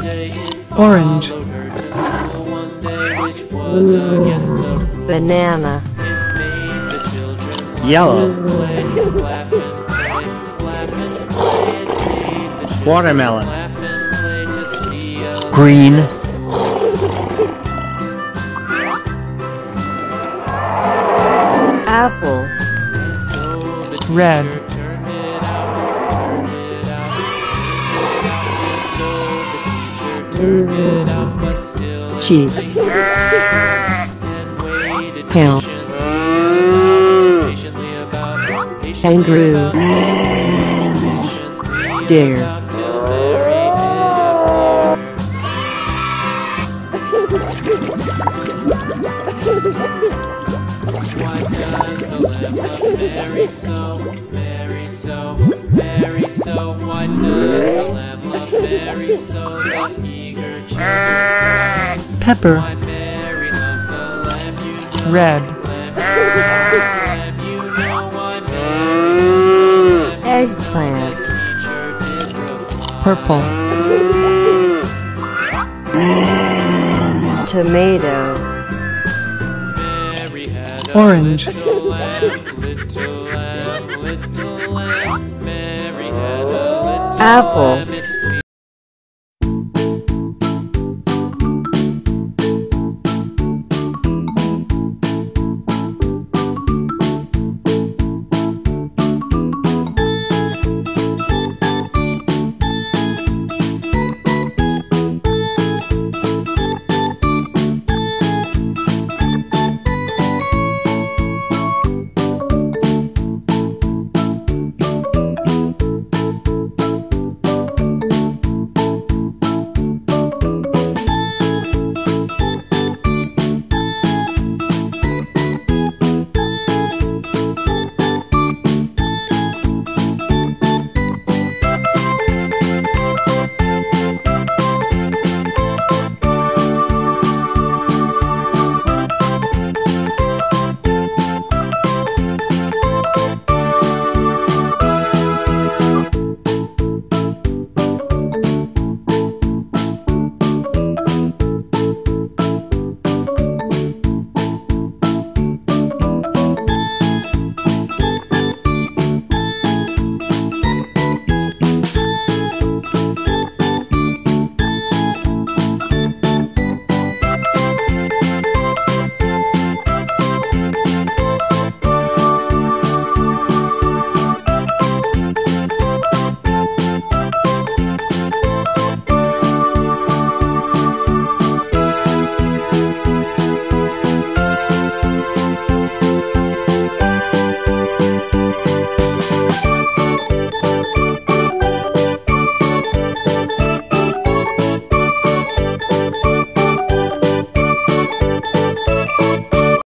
Orange. Banana. Yellow. Watermelon. Green. Apple. Red. Turn it up, but still. Cheap. Tail. Kangaroo. Dare. Mary so, Mary so, Mary so, what does the lamb love Mary so that he Pepper. Red. Eggplant. Purple. Tomato. Orange. Apple.